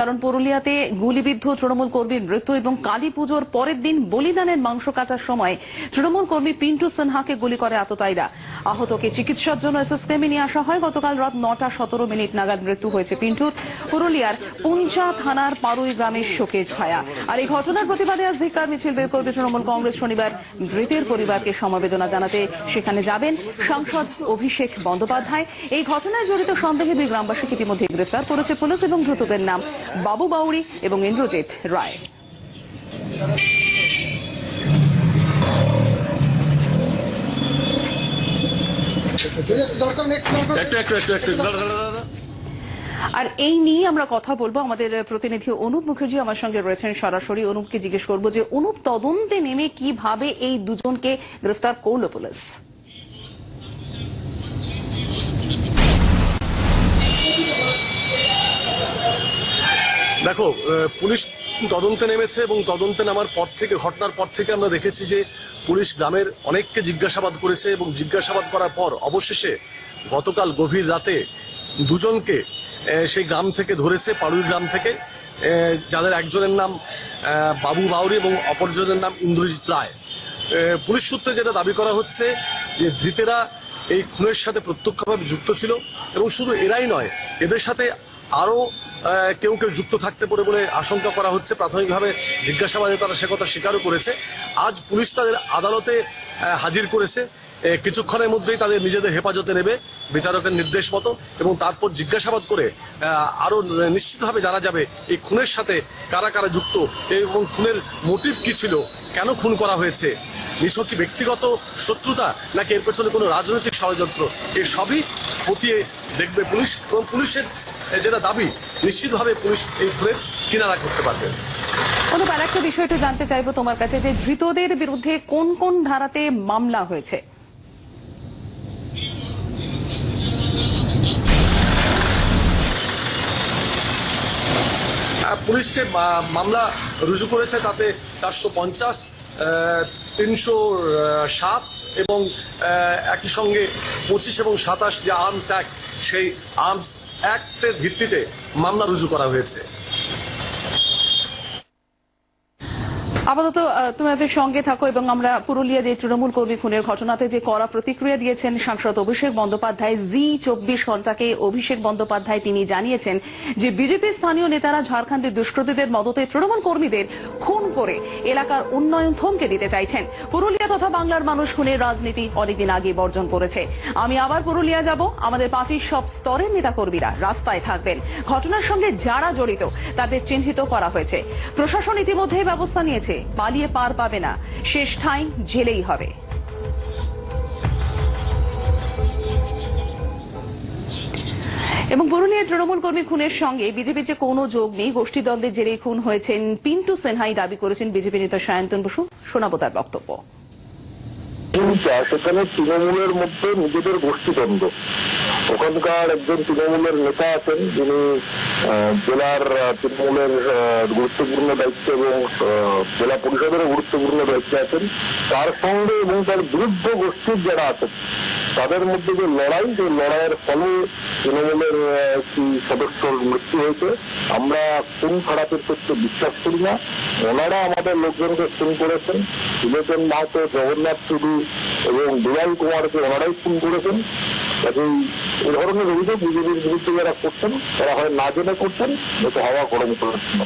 কারণ পুরুলিয়াতে গুলিবিদ্ধ তৃণমূল কর্মীর মৃত্যু এবং কালী পুজোর পরের দিন বলিদানের মাংস কাটার সময় তৃণমূল কর্মী পিন্টু সিনহাকে গুলি করে আততায়ীরা আহতকে চিকিৎসার জন্য এসএসকেমে নিয়ে আসা হয়। গতকাল রাত নটা সতেরো মিনিট নাগাদ মৃত্যু হয়েছে পিন্টুর। পুরুলিয়ার পুঞ্চা থানার পারুই গ্রামের শোকের ছায়া। আর এই ঘটনার প্রতিবাদে আজ ধিক্কার মিছিল বের করবে তৃণমূল কংগ্রেস শনিবার। ধৃতের পরিবারকে সমবেদনা জানাতে সেখানে যাবেন সাংসদ অভিষেক বন্দ্যোপাধ্যায়। এই ঘটনায় জড়িত সন্দেহে দুই গ্রামবাসীকে ইতিমধ্যে গ্রেফতার করেছে পুলিশ এবং ধৃতদের নাম বাবু বাউরি এবং ইন্দ্রজিৎ রায়। একটু একটু একটু একটু দাঁড়া দাঁড়া দাঁড়া। আর এই নিয়ে আমরা কথা বলব আমাদের প্রতিনিধি অনুপ মুখার্জি আমার সঙ্গে রয়েছেন সরাসরি। অনুপকে জিজ্ঞেস করব যে, অনুপ, তদন্তে নেমে কীভাবে এই দুজনকে গ্রেফতার করল পুলিশ? দেখো পুলিশ তদন্তে নেমেছে এবং তদন্তে নামার পর থেকে, ঘটনার পর থেকে আমরা দেখেছি যে পুলিশ গ্রামের অনেককে জিজ্ঞাসাবাদ করেছে এবং জিজ্ঞাসাবাদ করার পর অবশেষে গতকাল গভীর রাতে দুজনকে সেই গ্রাম থেকে ধরেছে পাড়ুই গ্রাম থেকে। যাদের একজনের নাম বাবু বাউরি এবং অপরজনের নাম ইন্দ্রজিৎ রায়। পুলিশ সূত্রে যেটা দাবি করা হচ্ছে, যে ধৃতেরা এই খুনের সাথে প্রত্যক্ষভাবে যুক্ত ছিল এবং শুধু এরাই নয়, এদের সাথে আরও কেউ কেউ যুক্ত থাকতে পারে বলে আশঙ্কা করা হচ্ছে। প্রাথমিকভাবে জিজ্ঞাসাবাদে তারা সে কথা স্বীকারও করেছে। আজ পুলিশ তাদের আদালতে হাজির করেছে। কিছুক্ষণের মধ্যেই তাদের নিজেদের হেফাজতে নেবে বিচারকের নির্দেশ মতো এবং তারপর জিজ্ঞাসাবাদ করে আরও নিশ্চিতভাবে জানা যাবে এই খুনের সাথে কারা কারা যুক্ত এবং খুনের মোটিভ কি ছিল, কেন খুন করা হয়েছে। নিছক কি ব্যক্তিগত শত্রুতা নাকি এর পেছনে কোনো রাজনৈতিক ষড়যন্ত্র? এই সবই খতিয়ে দেখবে পুলিশ এবং পুলিশের যেটা দাবি, নিশ্চিতভাবে পুলিশ এই খুনের কিনারা করতে পারবে। অনুপ আর একটা বিষয় একটু জানতে চাইব তোমার কাছে, যে ধৃতদের বিরুদ্ধে কোন কোন ধারাতে মামলা হয়েছে? পুলিশ যে মামলা রুজু করেছে তাতে চারশো পঞ্চাশ তিনশো সাত এবং একই সঙ্গে পঁচিশ এবং সাতাশ যে আর্মস অ্যাক্ট, সেই আর্মস অ্যাক্টের ভিত্তিতে মামলা রুজু করা হয়েছে। আপাতত তোমাদের সঙ্গে থাকো এবং আমরা পুরুলিয়া যে তৃণমূল কর্মী খুনের ঘটনাতে যে কড়া প্রতিক্রিয়া দিয়েছেন সাংসদ অভিষেক বন্দ্যোপাধ্যায়, জি চব্বিশ ঘন্টাকে অভিষেক বন্দ্যোপাধ্যায় তিনি জানিয়েছেন যে বিজেপি স্থানীয় নেতারা ঝাড়খণ্ডের দুষ্কৃতীদের মদতে তৃণমূল কর্মীদের খুন করে এলাকার উন্নয়ন থমকে দিতে চাইছেন। পুরুলিয়া তথা বাংলার মানুষ খুনের রাজনীতি অনেকদিন আগে বর্জন করেছে। আমি আবার পুরুলিয়া যাব। আমাদের পার্টির সব স্তরের নেতাকর্মীরা রাস্তায় থাকবেন। ঘটনার সঙ্গে যারা জড়িত, তাদের চিহ্নিত করা হয়েছে। প্রশাসন ইতিমধ্যেই ব্যবস্থা নিয়েছে। পালিয়ে পার পাবে না। শেষ ঠাঁই জেলেই হবে। এবং পুরুলিয়ার তৃণমূল কর্মী খুনের সঙ্গে বিজেপির যে কোনো যোগ নেই গোষ্ঠীদ্বন্দ্বের জেরেই খুন হয়েছেন পিন্টু সিনহাই দাবি করেছেন বিজেপি নেতা সায়ন্তন বসু। শোনাবো তার বক্তব্য। সেখানে তৃণমূলের মধ্যে নিজেদের গোষ্ঠীদ্বন্দ্ব ওখানকার একজন তৃণমূলের নেতা আছেন, যিনি জেলার তৃণমূলের গুরুত্বপূর্ণ দায়িত্ব এবং জেলা পরিষদেরও গুরুত্বপূর্ণ দায়িত্বে আছেন। তার সঙ্গে এবং তার বিরুদ্ধ গোষ্ঠীর যারা আছেন, তাদের মধ্যে যে লড়াই, সেই লড়াইয়ের ফলে তৃণমূলের একটি সদস্যর মৃত্যু হয়েছে। আমরা খুন খারাপের ক্ষেত্রে বিশ্বাস করি না। ওনারা আমাদের লোকজনকে খুন করেছেন। সুলোচন মাহাতো, জগন্নাথ টুডু এবং দুলাল কুমারকে ওনারাই খুন করেছেন। কাজেই এ ধরনের অভিযোগ বিজেপির বিরুদ্ধে যারা করছেন, তারা হয় না জেনে করছেন, নয়তো হাওয়া গরম করেছেন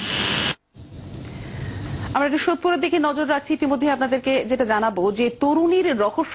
আমরা একটু সোদপুরের দিকে নজর রাখছি। ইতিমধ্যে আপনাদেরকে যেটা জানাব যে তরুণীর রহস্য